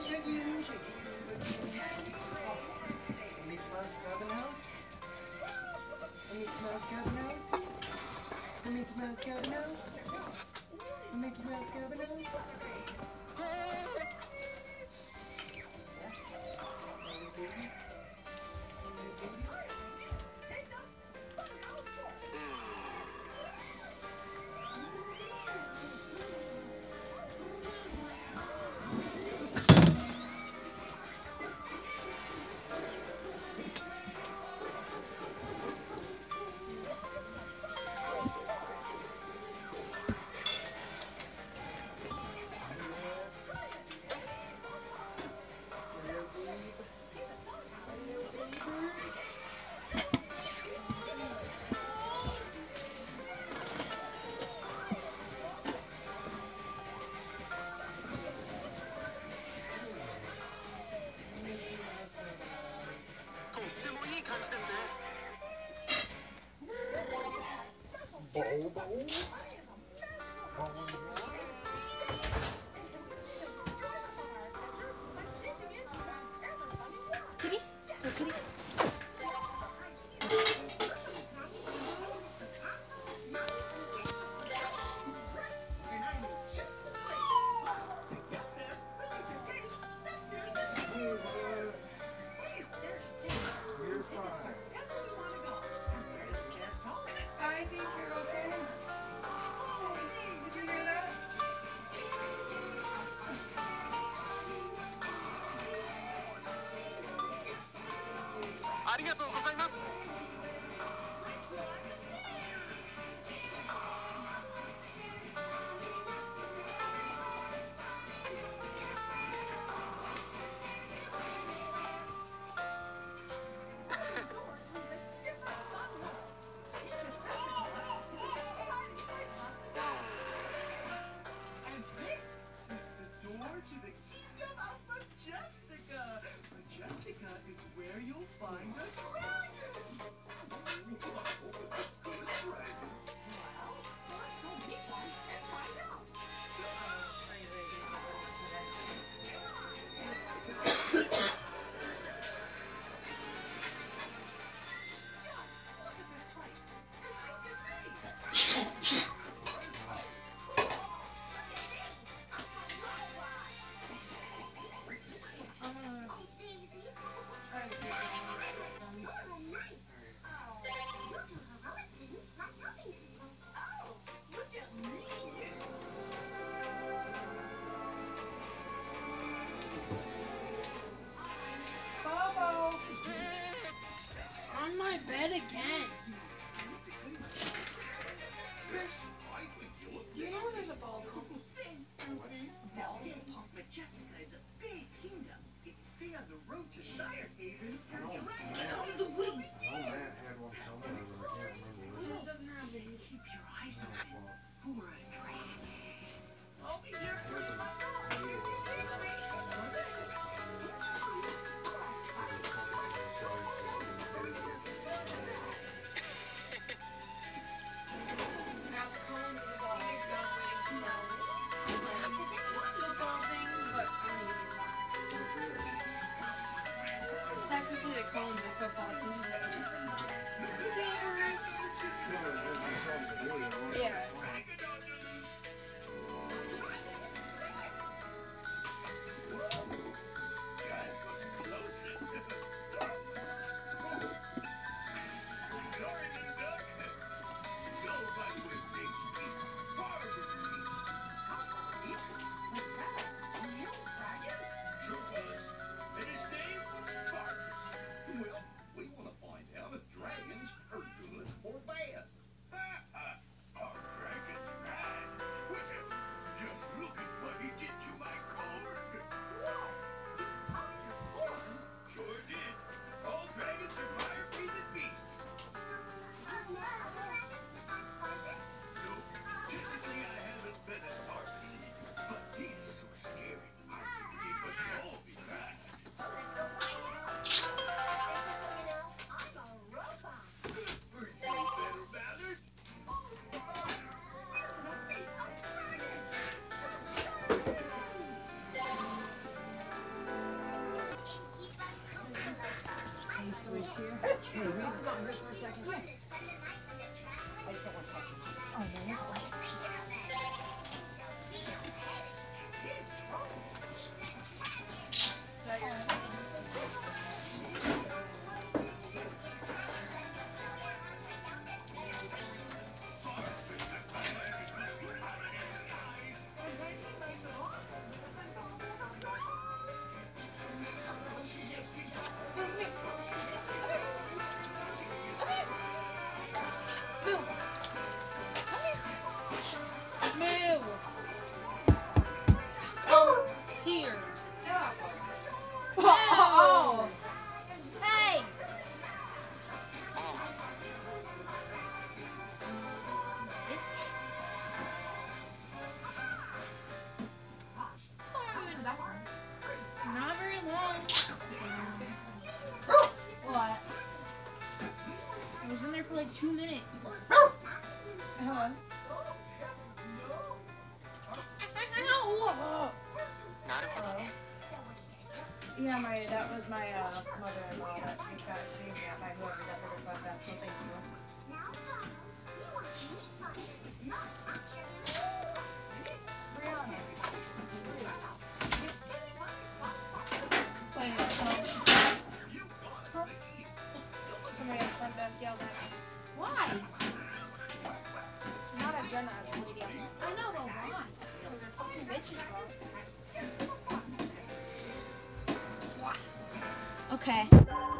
check in, bộ bú to the kingdom of Majestica. Majestica is where you'll find a crown. bed again. Two minutes. Hello. Yeah, my that was my uh, mother-in-law that just got screamed at by whoever got her about that. So thank you. Wait, so Somebody at the front desk yelled at me. Why? Not at the lady I know, but why? Because they're fucking bitches, bro. Okay.